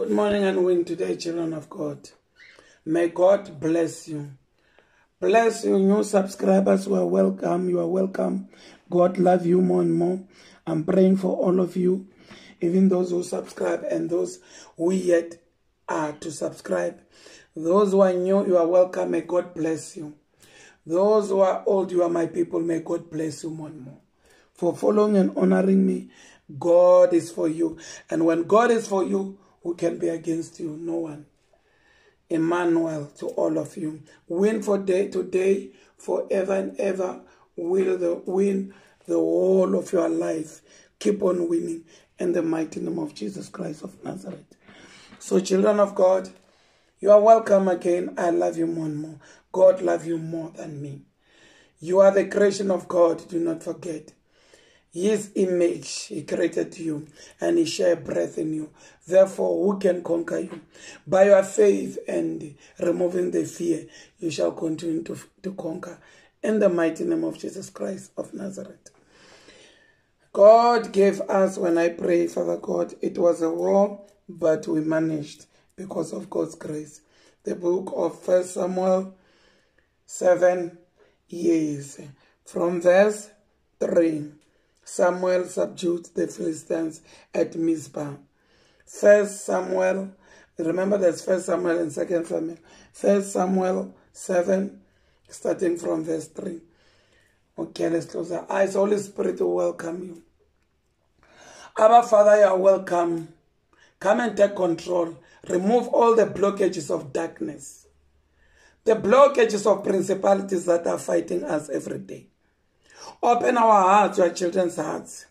Good morning and win today, children of God. May God bless you. Bless you, new subscribers who are welcome. You are welcome. God love you more and more. I'm praying for all of you, even those who subscribe and those who yet are to subscribe. Those who are new, you are welcome. May God bless you. Those who are old, you are my people. May God bless you more and more. For following and honoring me, God is for you. And when God is for you, who can be against you? No one. Emmanuel to all of you. Win for day today, forever and ever. Will the win the whole of your life. Keep on winning in the mighty name of Jesus Christ of Nazareth. So, children of God, you are welcome again. I love you more and more. God love you more than me. You are the creation of God. Do not forget. His image he created you and he shared breath in you. Therefore, who can conquer you? By your faith and removing the fear, you shall continue to, to conquer. In the mighty name of Jesus Christ of Nazareth. God gave us, when I pray, Father God, it was a war, but we managed because of God's grace. The book of First Samuel 7 years. From verse 3. Samuel subdued the Philistines at Mizpah. First Samuel, remember there's First Samuel and Second Samuel. First Samuel 7, starting from verse 3. Okay, let's close our eyes. Holy Spirit will welcome you. Abba Father, you are welcome. Come and take control. Remove all the blockages of darkness. The blockages of principalities that are fighting us every day. Open our hearts, your children's hearts.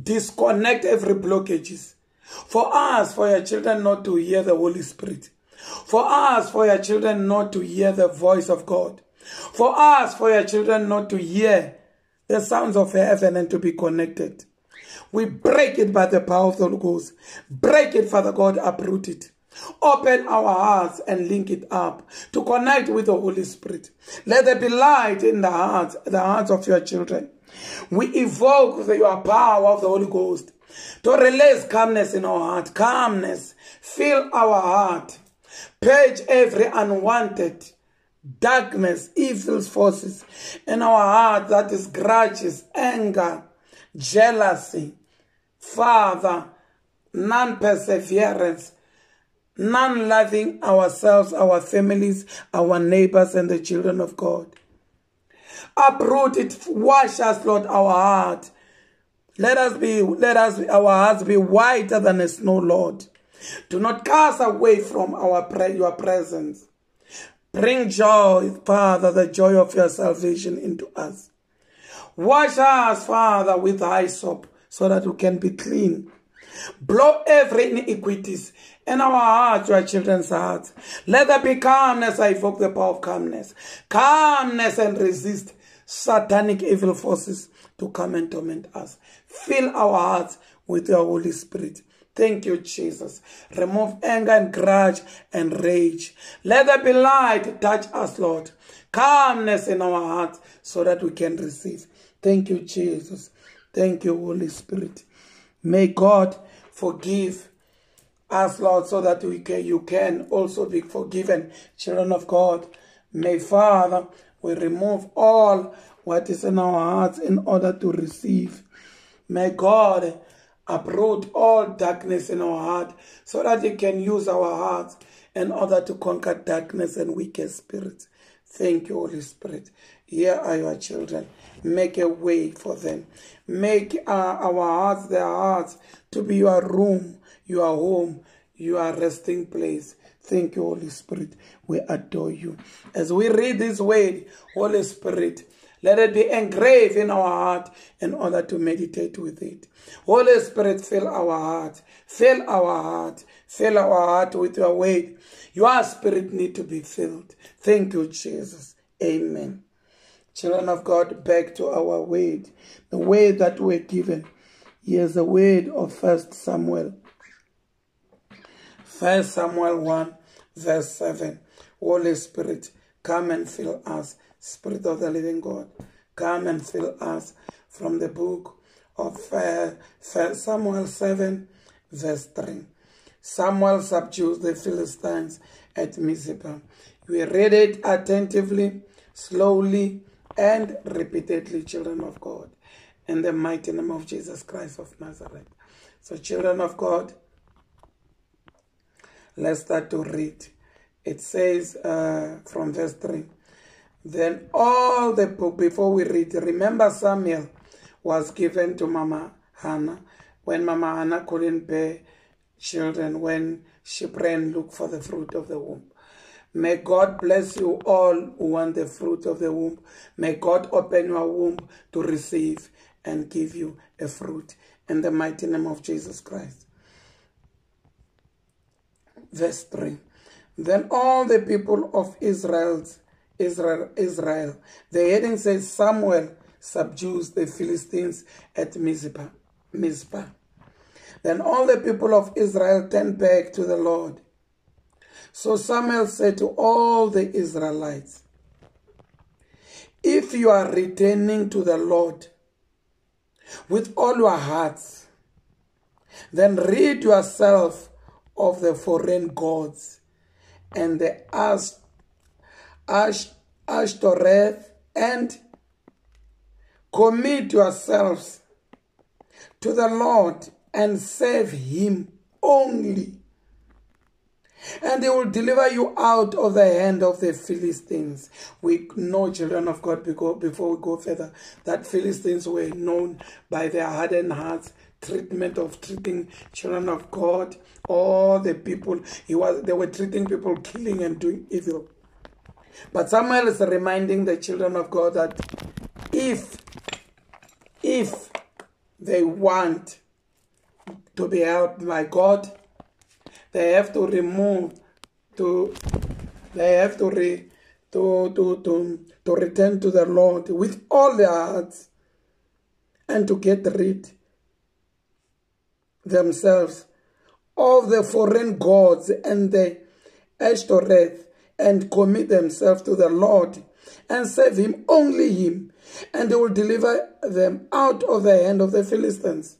Disconnect every blockages. For us, for your children not to hear the Holy Spirit. For us, for your children not to hear the voice of God. For us, for your children not to hear the sounds of heaven and to be connected. We break it by the power of the Holy Ghost. Break it, Father God, uproot it. Open our hearts and link it up to connect with the Holy Spirit. Let there be light in the hearts, the hearts of your children. We evoke the, your power of the Holy Ghost to release calmness in our heart. Calmness. Fill our heart. Purge every unwanted darkness, evil forces in our heart that is grudges, anger, jealousy, Father, non-perseverance, none loving ourselves, our families, our neighbors, and the children of God. Uproot it, wash us, Lord, our heart. Let us be, let us, our hearts be whiter than a snow, Lord. Do not cast away from our your presence. Bring joy, Father, the joy of your salvation into us. Wash us, Father, with hyssop so that we can be clean. Blow every iniquities in our hearts, our children's hearts. Let there be calmness. I evoke the power of calmness. Calmness and resist satanic evil forces to come and torment us. Fill our hearts with your Holy Spirit. Thank you, Jesus. Remove anger and grudge and rage. Let there be light. Touch us, Lord. Calmness in our hearts so that we can receive. Thank you, Jesus. Thank you, Holy Spirit. May God forgive us, Lord, so that we can, you can also be forgiven, children of God. May, Father, we remove all what is in our hearts in order to receive. May God uproot all darkness in our heart so that He can use our hearts in order to conquer darkness and wicked spirits. Thank you, Holy Spirit. Here are your children. Make a way for them. Make uh, our hearts their hearts to be your room, your home, your resting place. Thank you, Holy Spirit. We adore you. As we read this word, Holy Spirit, let it be engraved in our heart in order to meditate with it. Holy Spirit, fill our heart. Fill our heart. Fill our heart with your word. Your spirit need to be filled. Thank you, Jesus. Amen. Children of God, back to our word. The word that we're given. Here's the word of First Samuel. First Samuel 1, verse 7. Holy Spirit, come and fill us. Spirit of the living God, come and fill us from the book of uh, Samuel 7, verse 3. Samuel subdues the Philistines at Mizpah. We read it attentively, slowly, and repeatedly, children of God, in the mighty name of Jesus Christ of Nazareth. So, children of God, let's start to read. It says uh, from verse 3 Then all the before we read, remember Samuel was given to Mama Hannah when Mama Hannah couldn't bear children, when she prayed and looked for the fruit of the womb. May God bless you all who want the fruit of the womb. May God open your womb to receive and give you a fruit in the mighty name of Jesus Christ. Verse 3. Then all the people of Israel's Israel, Israel, the heading says Samuel subdues the Philistines at Mizpah. Mizpah. Then all the people of Israel turned back to the Lord so Samuel said to all the Israelites, If you are returning to the Lord with all your hearts, then rid yourself of the foreign gods and the Ash, Ash, Ashtoreth and commit yourselves to the Lord and serve him only and they will deliver you out of the hand of the Philistines. We know, children of God, before we go further, that Philistines were known by their hardened hearts, treatment of treating children of God, all the people, he was, they were treating people, killing and doing evil. But Samuel is reminding the children of God that if, if they want to be helped by God, they have to remove to they have to re, to, to, to, to return to the Lord with all their hearts and to get rid themselves of the foreign gods and the Ashtoreth and commit themselves to the Lord and serve him, only him, and he will deliver them out of the hand of the Philistines.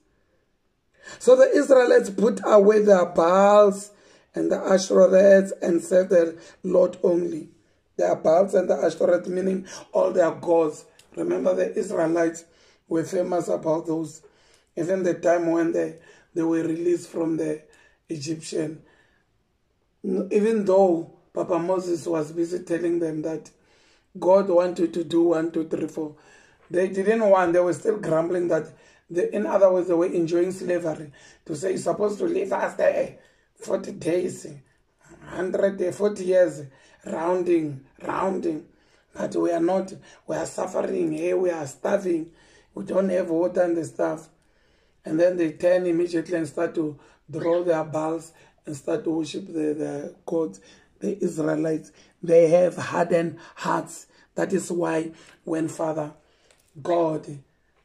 So the Israelites put away their Baals and the Ashtoreths and served the Lord only. Their Baals and the Ashtoreth, meaning all their gods. Remember the Israelites were famous about those. Even the time when they, they were released from the Egyptian. Even though Papa Moses was busy telling them that God wanted to do one, two, three, four. They didn't want, they were still grumbling that the, in other words, they were enjoying slavery. To say, you're supposed to leave us there 40 days, 140 years, rounding, rounding. But we are not, we are suffering here, we are starving. We don't have water and the stuff. And then they turn immediately and start to draw their Baals and start to worship the, the gods, the Israelites. They have hardened hearts. That is why when Father God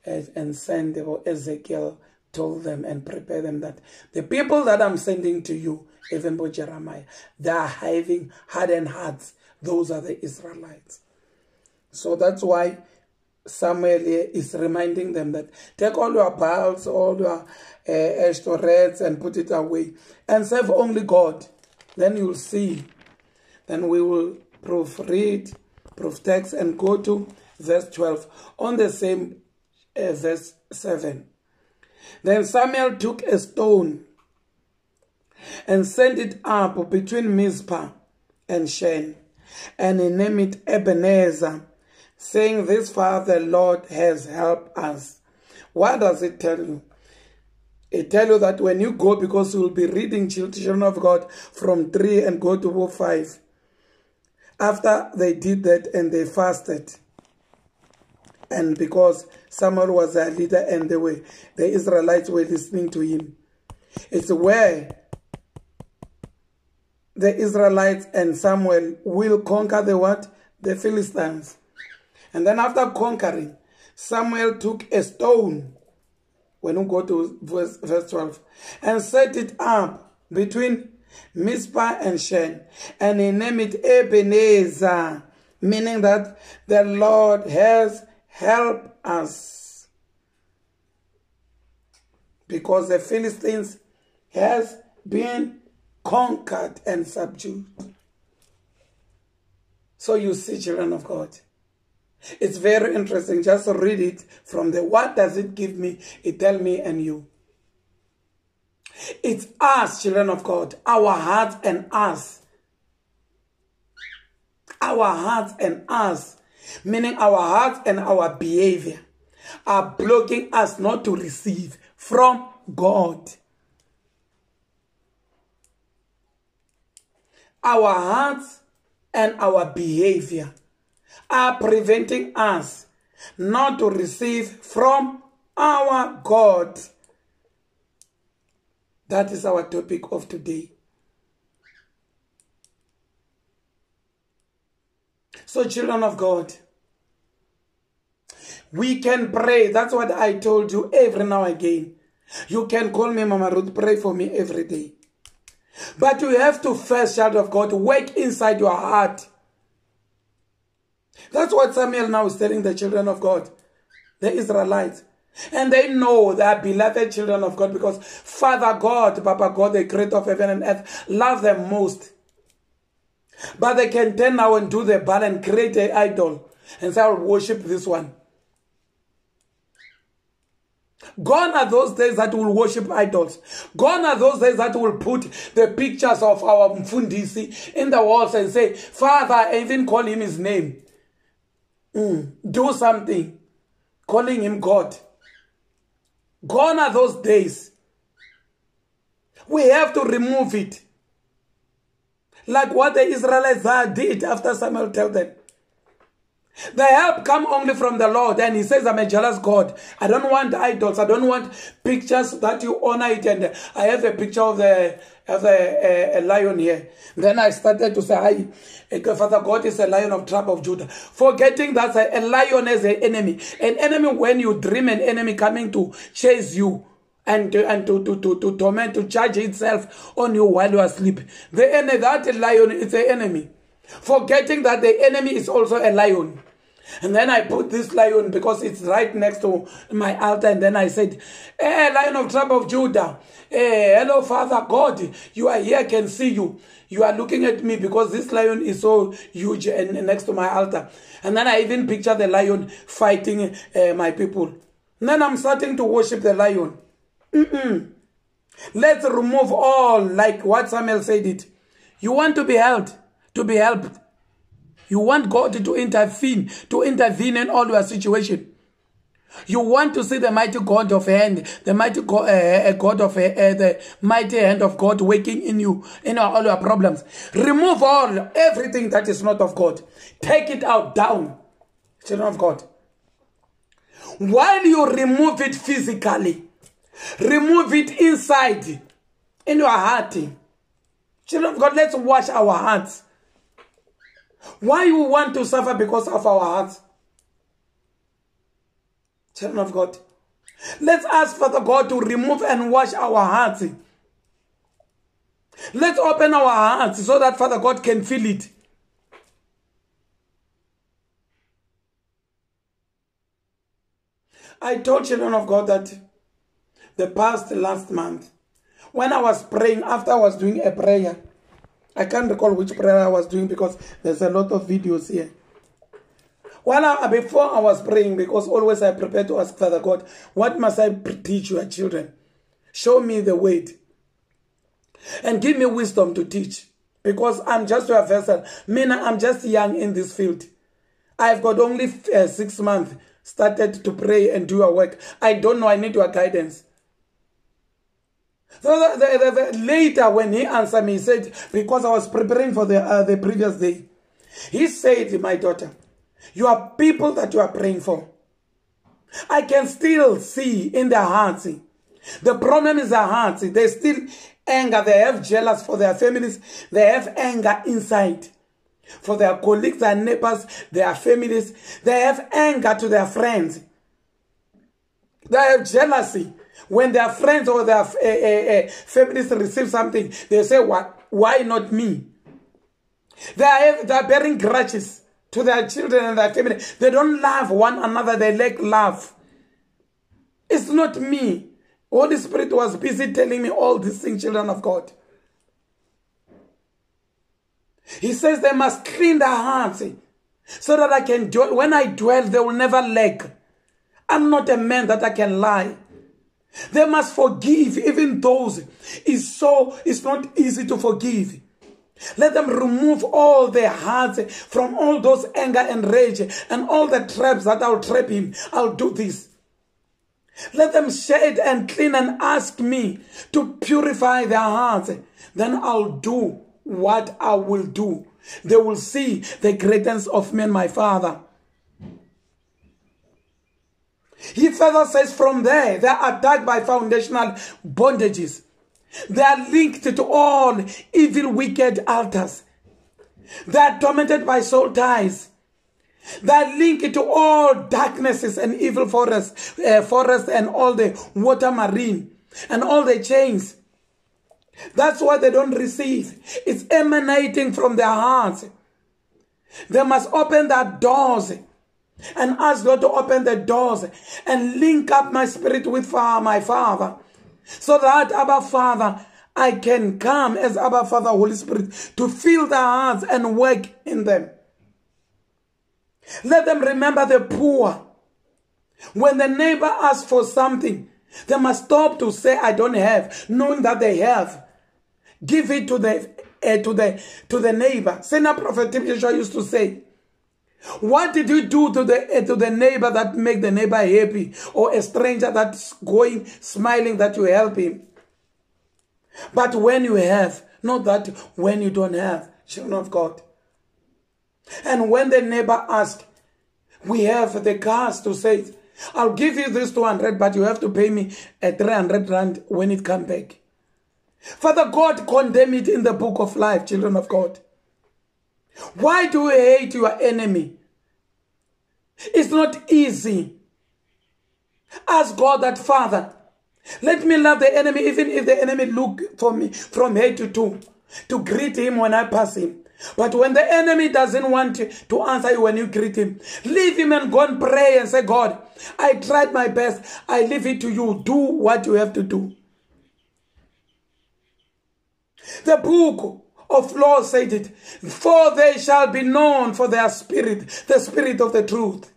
and send Ezekiel told them and prepared them that the people that I'm sending to you, even by Jeremiah, they are having hardened hearts. Those are the Israelites. So that's why Samuel is reminding them that take all your Baals, all your uh, Ashtoreths and put it away and serve only God. Then you'll see. Then we will proofread, proof text and go to verse 12 on the same uh, verse 7. Then Samuel took a stone and sent it up between Mizpah and Shen, and he named it Ebenezer, saying, This far the Lord has helped us. What does it tell you? It tell you that when you go, because you will be reading children of God from 3 and go to 5. After they did that and they fasted, and because Samuel was their leader and they were, the Israelites were listening to him. It's where the Israelites and Samuel will conquer the what? The Philistines. And then after conquering, Samuel took a stone, when we go to verse, verse 12, and set it up between Mizpah and Shen, and he named it Ebenezer, meaning that the Lord has help us. Because the Philistines has been conquered and subdued. So you see, children of God. It's very interesting. Just read it from the what does it give me? It tell me and you. It's us, children of God, our hearts and us. Our hearts and us, meaning our hearts and our behavior, are blocking us not to receive from God. Our hearts and our behavior are preventing us not to receive from our God. That is our topic of today. So, children of God, we can pray. That's what I told you every now and again. You can call me Mama Ruth, pray for me every day. But you have to first, child of God, work inside your heart. That's what Samuel now is telling the children of God, the Israelites. And they know they are beloved children of God because Father God, Papa God, the creator of heaven and earth, love them most. But they can turn now and do the Baal and create an idol and say, I will worship this one. Gone are those days that will worship idols. Gone are those days that will put the pictures of our Mfundisi in the walls and say, Father, even call him his name. Mm, do something. Calling him God. Gone are those days. We have to remove it. Like what the Israelites did after Samuel told them. The help come only from the Lord. And he says, I'm a jealous God. I don't want idols. I don't want pictures that you honor it. And I have a picture of the a, a, a lion here. Then I started to say, Hi, Father God is a lion of tribe of Judah. Forgetting that a, lion is an enemy. An enemy, when you dream an enemy coming to chase you, and to, and to, to, to, to torment, to charge itself on you while you are asleep. The enemy, that lion is the enemy. Forgetting that the enemy is also a lion. And then I put this lion because it's right next to my altar. And then I said, Hey, lion of tribe of Judah. Hey, hello, Father God. You are here, I can see you. You are looking at me because this lion is so huge and next to my altar. And then I even picture the lion fighting uh, my people. And then I'm starting to worship the lion. Mm -mm. Let's remove all, like what Samuel said it. You want to be helped, to be helped. You want God to intervene, to intervene in all your situation. You want to see the mighty God of hand, the mighty God, uh, God of uh, the mighty hand of God working in you, in all your problems. Remove all, everything that is not of God. Take it out, down, children of God. While you remove it physically, remove it inside, in your heart. Children of God, let's wash our hearts. Why you want to suffer because of our hearts? Children of God. Let's ask Father God to remove and wash our hearts. Let's open our hearts so that Father God can feel it. I told children of God that the past last month, when I was praying, after I was doing a prayer, I can't recall which prayer I was doing because there's a lot of videos here. While I, before I was praying, because always I prepare to ask Father God, what must I teach your children? Show me the way. And give me wisdom to teach. Because I'm just your vessel. Meaning I'm just young in this field. I've got only uh, six months started to pray and do your work. I don't know. I need your guidance. So the, the, the, later when he answered me, he said, because I was preparing for the, uh, the previous day, he said, my daughter, you are people that you are praying for. I can still see in their hearts. The problem is their hearts. They still anger. They have jealous for their families. They have anger inside. For their colleagues, their neighbors, their families. They have anger to their friends. They have jealousy. When their friends or their uh, uh, uh, families receive something, they say, why, why not me? They are, they are bearing grudges to their children and their family. They don't love one another. They lack love. It's not me. Holy Spirit was busy telling me all these things, children of God. He says they must clean their hearts so that I can dwell. When I dwell, they will never lack. I'm not a man that I can lie. They must forgive even those is so it's not easy to forgive. Let them remove all their hearts from all those anger and rage and all the traps that I'll trap him. I'll do this. Let them shed and clean and ask me to purify their hearts. Then I'll do what I will do. They will see the greatness of me and my Father. He further says from there, they are attacked by foundational bondages. They are linked to all evil, wicked altars. They are tormented by soul ties. They are linked to all darknesses and evil forests, uh, forests and all the water marine and all the chains. That's why they don't receive. It's emanating from their hearts. They must open their doors and ask God to open the doors and link up my spirit with my Father. So that, Abba Father, I can come as Abba Father, Holy Spirit, to fill their hearts and work in them. Let them remember the poor. When the neighbor asks for something, they must stop to say, I don't have, knowing that they have. Give it to the uh, to the to the neighbor. Senior Prophet Joshua used to say, what did you do to the uh, to the neighbor that make the neighbor happy, or a stranger that's going smiling that you help him? But when you have, not that when you don't have, children of God. And when the neighbor asks, we have the cars to say, I'll give you this 200, but you have to pay me a 300 rand when it come back. Father God, condemn it in the book of life, children of God. Why do you hate your enemy? It's not easy. Ask God that, Father, let me love the enemy even if the enemy look for me from head to toe, to greet him when I pass him. But when the enemy doesn't want to answer you when you greet him, leave him and go and pray and say, God, I tried my best. I leave it to you. Do what you have to do. The book of law said it, for they shall be known for their spirit, the spirit of the truth.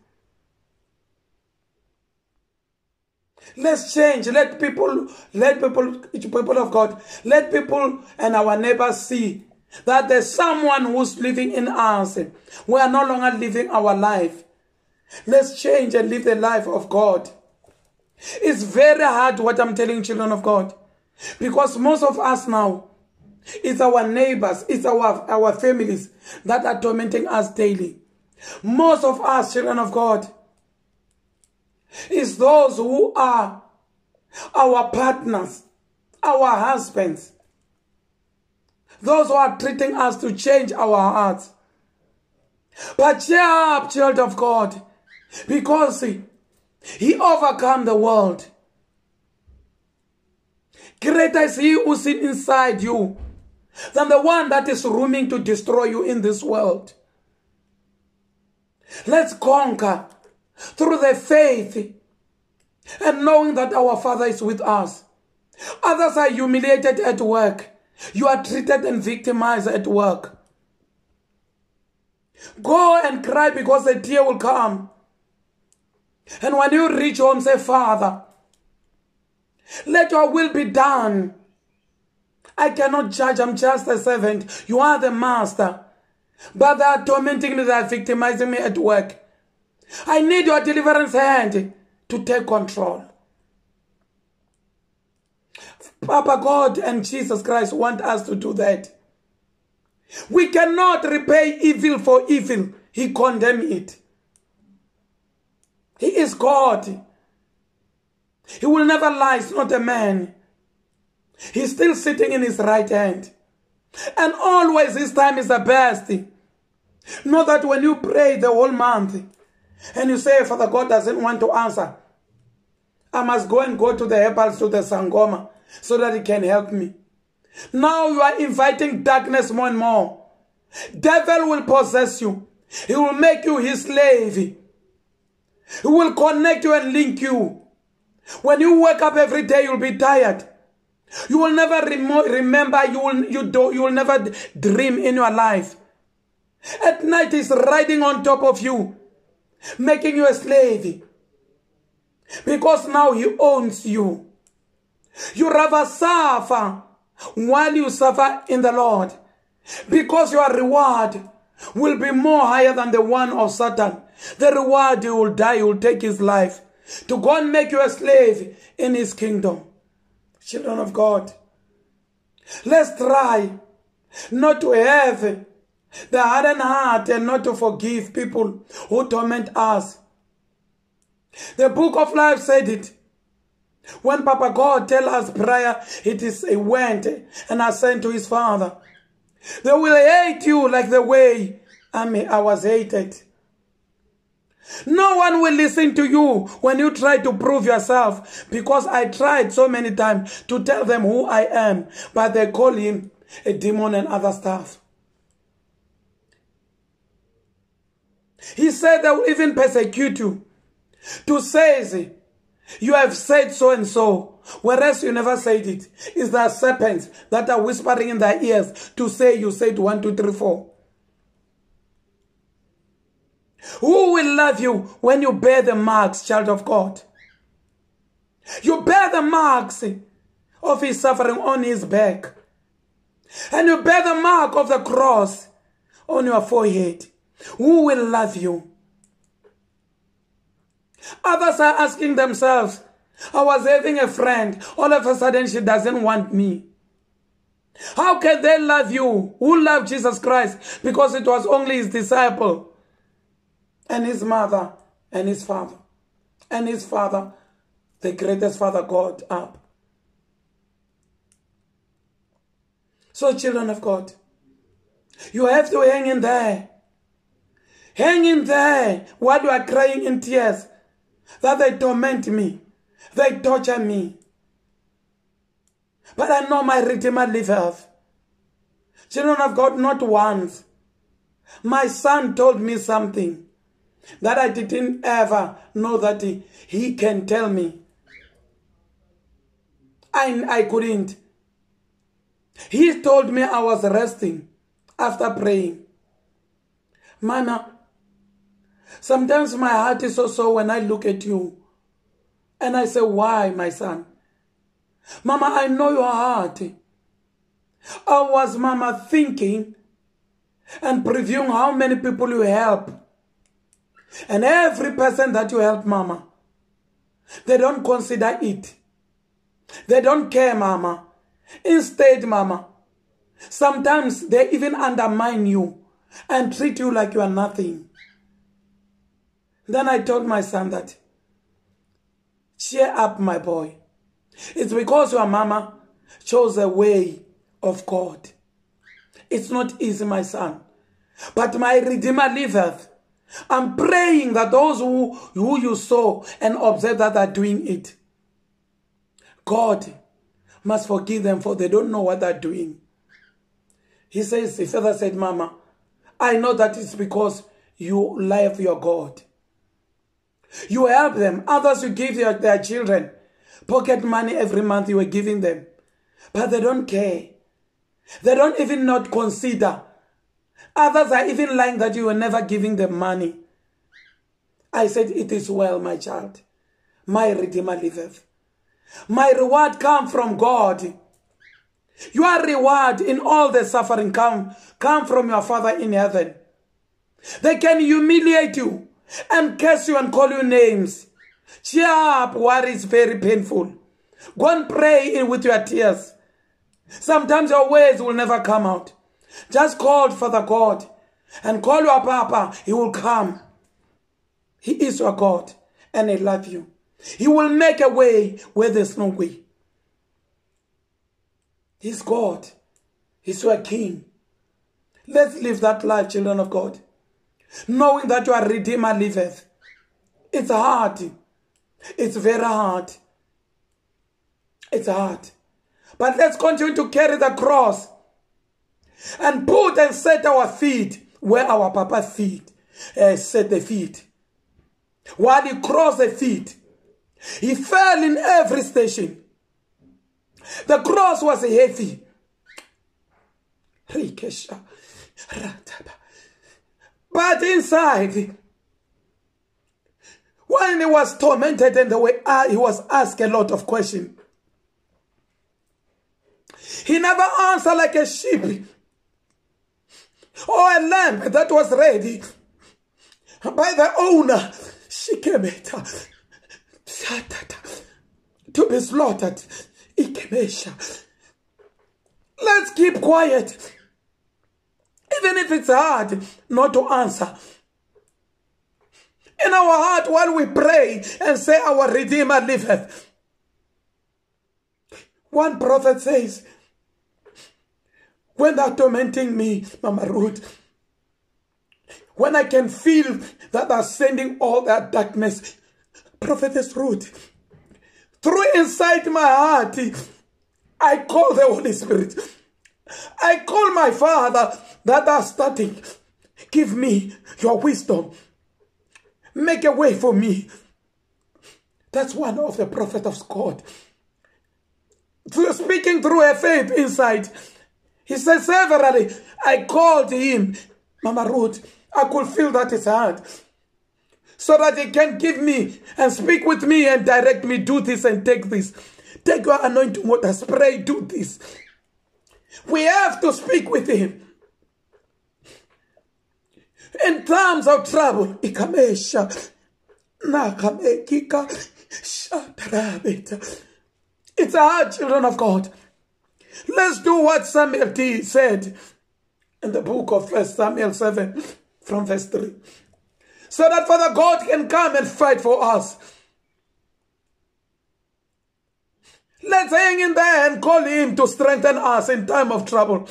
Let's change. Let people, let people, people of God, let people and our neighbors see that there's someone who's living in us. We are no longer living our life. Let's change and live the life of God. It's very hard what I'm telling children of God. Because most of us now, it's our neighbors, it's our, our families that are tormenting us daily. Most of us, children of God, is those who are our partners, our husbands, those who are treating us to change our hearts. But cheer up, child of God, because he, he overcome the world. Greater is he who who's inside you than the one that is roaming to destroy you in this world. Let's conquer through the faith and knowing that our Father is with us. Others are humiliated at work. You are treated and victimized at work. Go and cry because a tear will come. And when you reach home, say, Father, let your will be done I cannot judge. I'm just a servant. You are the master. But they are tormenting me. They are victimizing me at work. I need your deliverance hand to take control. Papa God and Jesus Christ want us to do that. We cannot repay evil for evil. He condemned it. He is God. He will never lie. He's not a man. He's still sitting in his right hand. And always his time is the best. Know that when you pray the whole month and you say, Father God doesn't want to answer, I must go and go to the Hebals, to the Sangoma, so that he can help me. Now you are inviting darkness more and more. Devil will possess you. He will make you his slave. He will connect you and link you. When you wake up every day, you'll be tired. You will never remo- remember, you will, you, do, you will never dream in your life At night he's riding on top of you, making you a slave. Because now he owns you. You rather suffer while you suffer in the Lord. Because your reward will be more higher than the one of Satan. The reward he will die, he will take his life to go and make you a slave in his kingdom. Children of God, let's try not to have the hardened heart and not to forgive people who torment us. The book of life said it. When Papa God tell us prayer, it is a went and ascend to his father. They will hate you like the way I, mean, I was hated. No one will listen to you when you try to prove yourself because I tried so many times to tell them who I am, but they call him a demon and other stuff. He said they will even persecute you to say you have said so and so, whereas you never said it. It's the serpents that are whispering in their ears to say you said one, two, three, four. Who will love you when you bear the marks, child of God? You bear the marks of his suffering on his back. And you bear the mark of the cross on your forehead. Who will love you? Others are asking themselves, I was having a friend. All of a sudden, she doesn't want me. How can they love you? Who loved Jesus Christ? Because it was only his disciple and his mother and his father. And his father, the greatest father God up. So children of God, you have to hang in there. Hang in there while you are crying in tears that they torment me. They torture me. But I know my Redeemer liveth. Children of God, not once. My son told me something that I didn't ever know that he, he can tell me. I, I couldn't. He told me I was resting after praying. Mama, sometimes my heart is so sore when I look at you. And I say, why, my son? Mama, I know your heart. I was, Mama, thinking and previewing how many people you help. And every person that you help, Mama, they don't consider it. They don't care, Mama. Instead, Mama, sometimes they even undermine you and treat you like you are nothing. Then I told my son that, cheer up, my boy. It's because your mama chose a way of God. It's not easy, my son. But my Redeemer liveth. I'm praying that those who, who you saw and observe that are doing it, God must forgive them for they don't know what they're doing. He says, the father said, Mama, I know that it's because you love your God. You help them. Others you give their, their children pocket money every month you are giving them. But they don't care. They don't even not consider. Others are even lying that you were never giving them money. I said, it is well, my child. My Redeemer liveth. My reward come from God. Your reward in all the suffering come, come from your Father in heaven. They can humiliate you and curse you and call you names. Cheer up what is very painful. Go and pray with your tears. Sometimes your words will never come out. Just call Father God and call your Papa. He will come. He is your God and He loves you. He will make a way where there's no way. He's God. He's your King. Let's live that life, children of God. Knowing that your Redeemer liveth. It's hard. It's very hard. It's hard. But let's continue to carry the cross and put and set our feet where our Papa feet uh, set the feet. While he crossed the feet, he fell in every station. The cross was heavy. But inside, when he was tormented and the way uh, he was asked a lot of questions, he never answered like a sheep or a lamb that was ready by the owner. She came uh, to be slaughtered. Let's keep quiet. Even if it's hard not to answer. In our heart, while we pray and say, Our Redeemer liveth. One prophet says, When they're tormenting me, Mama Ruth, when I can feel that they're sending all that darkness, Prophetess Ruth, through inside my heart, I call the Holy Spirit. I call my Father that are starting. Give me your wisdom. Make a way for me. That's one of the prophets of God. Through speaking through a faith inside. He says severally, I called him. Mama Ruth, I could feel that it's hard. So that he can give me and speak with me and direct me, do this and take this. Take your anointing water, spray, do this. We have to speak with him. In times of trouble. It's hard, children of God. Let's do what Samuel said in the book of First Samuel 7 from verse 3. So that Father God can come and fight for us. Let's hang in there and call him to strengthen us in time of trouble.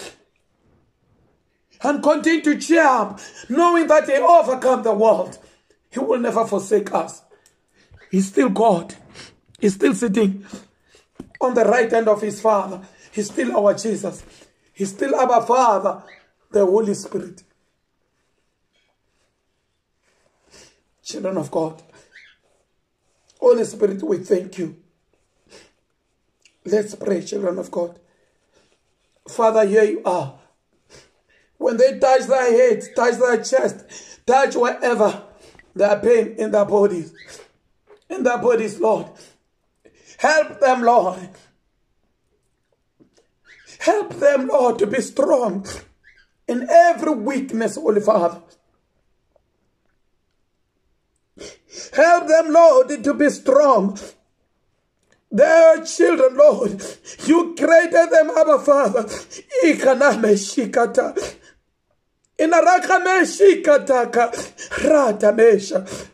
And continue to cheer up, knowing that he overcome the world. He will never forsake us. He's still God. He's still sitting on the right hand of his Father. He's still our Jesus. He's still our Father, the Holy Spirit. Children of God, Holy Spirit, we thank you. Let's pray, children of God. Father, here you are. When they touch their heads, touch their chest, touch wherever their pain in their bodies, in their bodies, Lord. Help them, Lord. Help them, Lord, to be strong in every weakness, Holy Father. Help them, Lord, to be strong their children, Lord. You created them, Abba Father. Ikaname shikata. Inarakame shikataka. Ratamesha.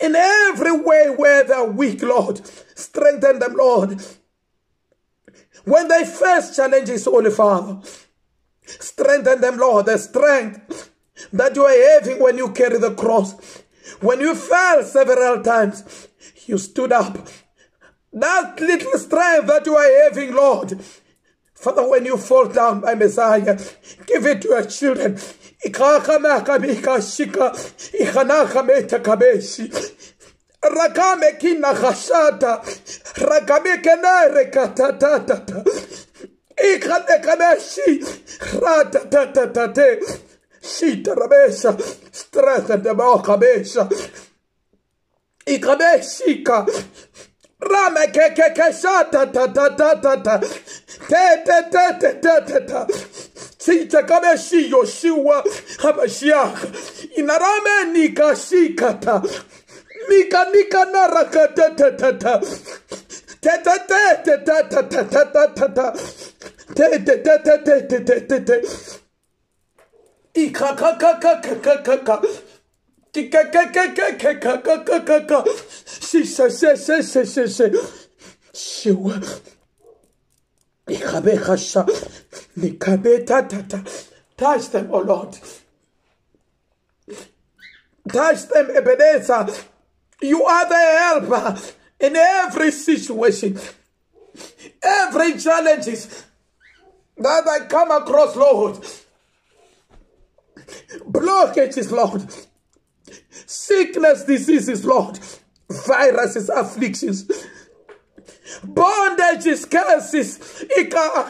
In every way where they're weak, Lord, strengthen them, Lord. When they face challenges, Holy Father, strengthen them, Lord, the strength that you are having when you carry the cross. When you fell several times, you stood up. That little strength that you are having, Lord. Father, when you fall down by Messiah, give it to your children. rakame kina khashata rakame kenare katatatata ikadekameshi ratatatate. Shitarabesha stratatamaokabesha ikabeshika rame kekekeshatatatatata teteteteteteta chicha kameshi yoshiwa hamashiaka inarameni kashikata ta. Te te te te te te ta. Sita kabeshi Yoshua Hamashiach. Inarame nika shikata. Mika nika naraka ta ta ta ta. Te te te te ta ta ta ta ta ta ta. Te te te te te te te te te. Ika ka ka ka ka ka ka ka. Ka ka ka ka ka ka ka ka ka ka. Shi shi shi shi shi shi shi. Shiwa. Ikabe kasha. Nikabe ta ta ta. Touch them, oh Lord. Touch them, Ebenezer. You are the helper in every situation, every challenges that I come across, Lord. Blockages, Lord. Sickness, diseases, Lord. Viruses, afflictions. Bondages, curses. Ika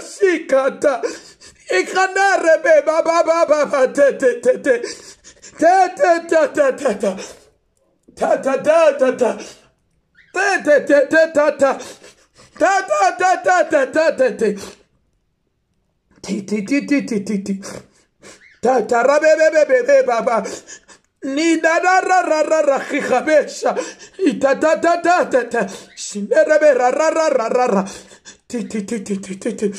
shikata. Ikanare be ba ba ba ba ba te Ta ta ta ta ta. Te te te ta ta. Ta ta ta ta ta ta ta te. Ti ti ti ti ti ti ti. Ta ta ra be be be be be ba ba. Ni da da ra ra ra ra hi habesha. Ita ta ta ta ta ta. Shimera be ra ra ra ra ra ra. Ti ti ti ti ti ti ti.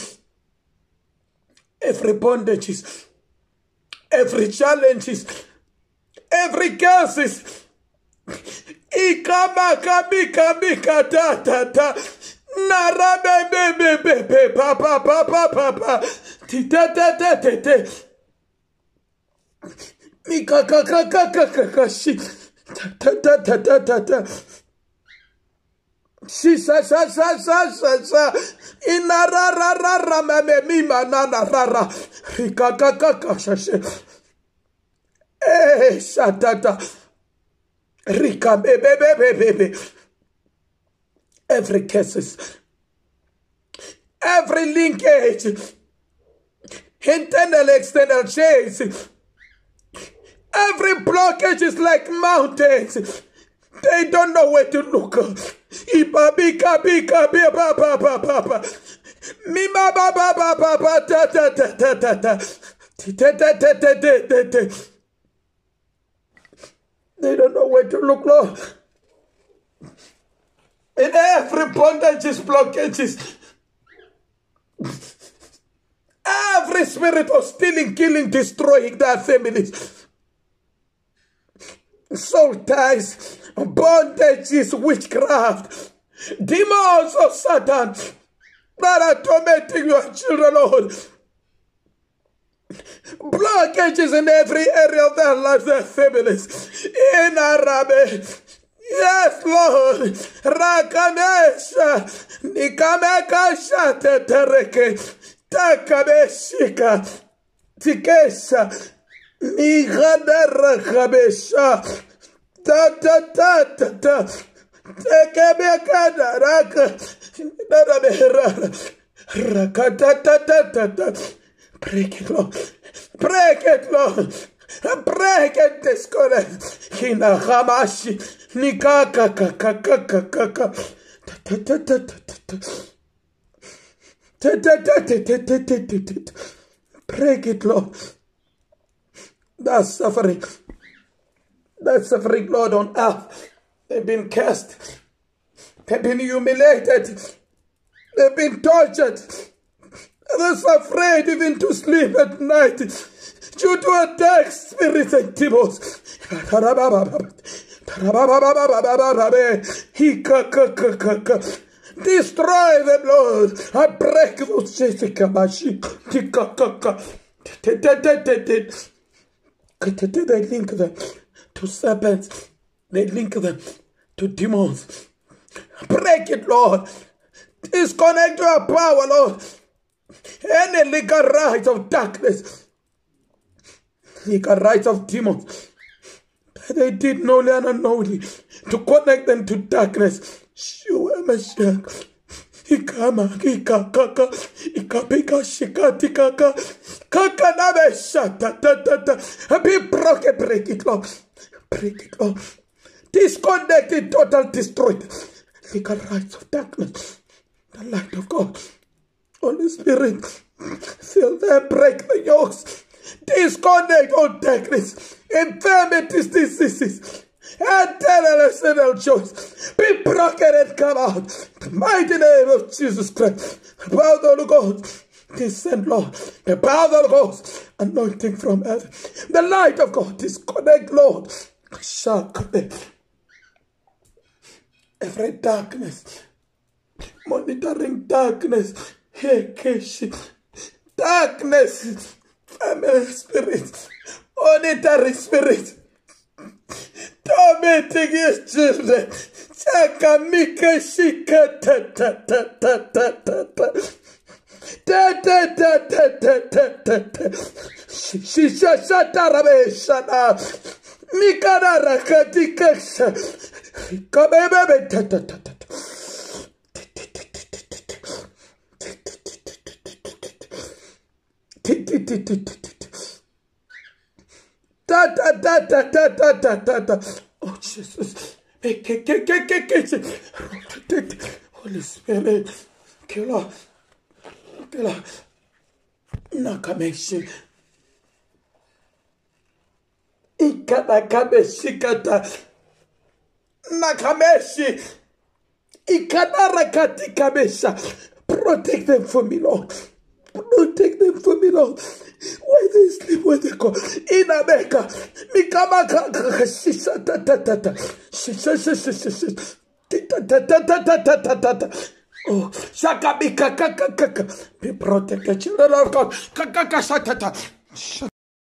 Every bondages, every challenges, every curses. Ikama kami kami kata ta ta. Nara be be be be pa pa pa pa pa pa. Ti ta ta ta ta. Mika ka ka ka ka ka ka shi. Ta ta ta ta ta ta. Shi sa sa sa sa sa sa. Ina ra ra ra ra me me mi ma na na ra ra. Rika ka ka ka sha she. Eh sha ta ta. Rika be be be be be be. Every cases. Every linkage. Internal external chains. Every blockage is like mountains. They don't know where to look. Iba bika bika bia ba ba ba ba ba. Mi ba ba ba ba ba ba ta ta ta ta ta ta ta ta ta ta ta. They don't know where to look, Lord. In every bondage is blockages. Every spirit of stealing, killing, destroying their families. Soul ties, bondages, witchcraft, demons of Satan that are tormenting your children, Lord. Blockages in every area of their lives, their families. In Arabe. Yes, Lord. Rakamesha. Nikamekasha tetereke. Takabeshika. Tikesha. Nigada rakabesha. Ta ta ta ta ta. Tekebekada raka. Narabera. Rakata ta ta ta ta. Break it, Lord. Break it, Lord. Break and disconnect. Hina hamashi. Nika kaka kaka kaka kaka. Break it, Lord. That suffering, that suffering, Lord, on earth, they've been cast, they've been humiliated, they've been tortured. They're afraid even to sleep at night due to attack spirits and demons. Destroy them, Lord. I break those Mashi. They link them to serpents. They link them to demons. Break it, Lord. Disconnect your power, Lord. Any legal rights of darkness, legal rights of demons, they did knowingly and unknowingly to connect them to darkness. Shua Mashiach. Ikama, ika, kaka, ikapika, shikati, kaka, kaka, nabe, shata, ta, ta, ta. Be broken, break it, Lord. Break it, Lord. Disconnected, total destroyed. Legal rights of darkness. The light of God. Holy Spirit, fill them, break the yokes, disconnect all darkness, infirmities, diseases, and generational joys. Be broken and come out. The mighty name of Jesus Christ. Of the Ghost. Descend, Lord. The power of Holy Anointing from heaven. The light of God. Disconnect, Lord. shall connect Every darkness. Monitoring darkness. Hekeshi. Darkness. Family spirit. Monitoring spirit. Tormenting your children. Chakamika shika ta ta ta ta ta ta ta. Ta ta ta ta ta ta ta ta. Shisha shata rabe shana. Mikara rakatika sha. Kabebe ta ta ta ta. Ta ta ta ta ta ta ta ta. Oh Jesus. Holy Spirit. Killer. Killer. Nakameshi. Ikanakameshi kata. Nakameshi. Ikanarakati kamesha. Protect them for me, Lord. Don't take them from me, Lord. Where they sleep, where they go. In America. Oh, shaka, be protect the children of God.